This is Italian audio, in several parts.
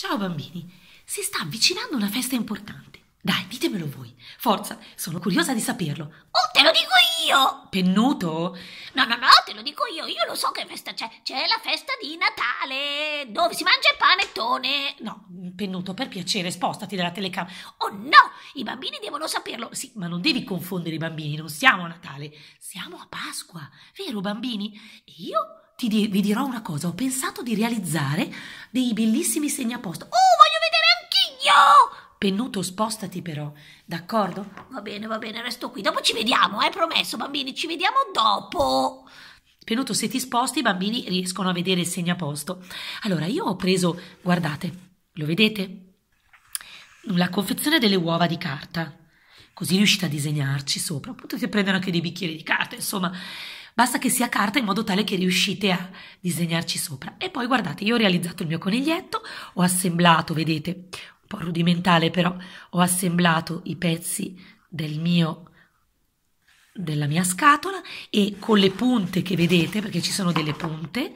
Ciao bambini, si sta avvicinando una festa importante. Dai, ditemelo voi. Forza, sono curiosa di saperlo. Oh, te lo dico io! Pennuto? No, no, no, te lo dico io. Io lo so che festa c'è. C'è la festa di Natale, dove si mangia il panettone. No, Pennuto, per piacere, spostati dalla telecamera. Oh no, i bambini devono saperlo. Sì, ma non devi confondere i bambini, non siamo a Natale, siamo a Pasqua. Vero, bambini? E io ti di- vi dirò una cosa, ho pensato di realizzare dei bellissimi segnaposto. Oh, voglio vedere anch'io! Pennuto, spostati però, d'accordo? Va bene, va bene, resto qui. Dopo ci vediamo, eh, promesso, bambini, ci vediamo dopo. Pennuto, se ti sposti i bambini riescono a vedere il segnaposto. Allora, io ho preso, guardate, lo vedete? La confezione delle uova di carta. Così riuscite a disegnarci sopra. Potete prendere anche dei bicchieri di carta, insomma, basta che sia carta in modo tale che riuscite a disegnarci sopra. E poi guardate, io ho realizzato il mio coniglietto, ho assemblato, vedete, po' rudimentale però, ho assemblato i pezzi del mio della mia scatola e con le punte che vedete, perché ci sono delle punte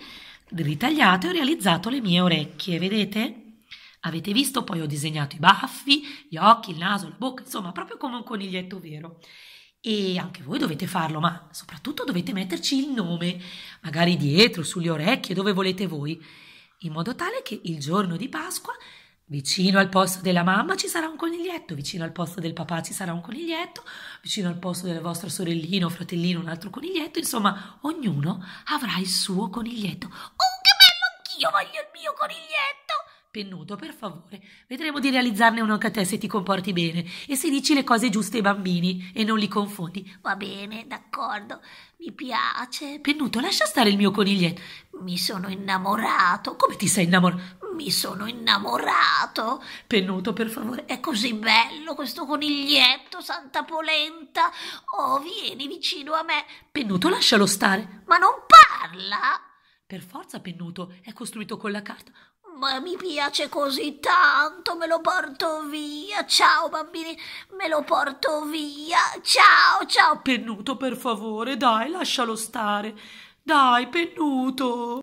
ritagliate, ho realizzato le mie orecchie, vedete? Avete visto? Poi ho disegnato i baffi, gli occhi, il naso, la bocca, insomma, proprio come un coniglietto vero. E anche voi dovete farlo, ma soprattutto dovete metterci il nome, magari dietro, sulle orecchie, dove volete voi, in modo tale che il giorno di Pasqua Vicino al posto della mamma ci sarà un coniglietto, vicino al posto del papà ci sarà un coniglietto, vicino al posto della vostra sorellina o fratellino un altro coniglietto, insomma, ognuno avrà il suo coniglietto. Oh, che bello, anch'io voglio il mio coniglietto! Pennuto, per favore, vedremo di realizzarne uno anche a te se ti comporti bene e se dici le cose giuste ai bambini e non li confondi. Va bene, d'accordo, mi piace. Pennuto, lascia stare il mio coniglietto. Mi sono innamorato. Come ti sei innamorato? Mi sono innamorato. Pennuto, per favore. È così bello questo coniglietto, Santa Polenta. Oh, vieni vicino a me. Pennuto, lascialo stare. Ma non parla? Per forza, Pennuto, è costruito con la carta. Ma mi piace così tanto, me lo porto via. Ciao bambini, me lo porto via. Ciao, ciao. Pennuto, per favore, dai, lascialo stare. Dai, Pennuto.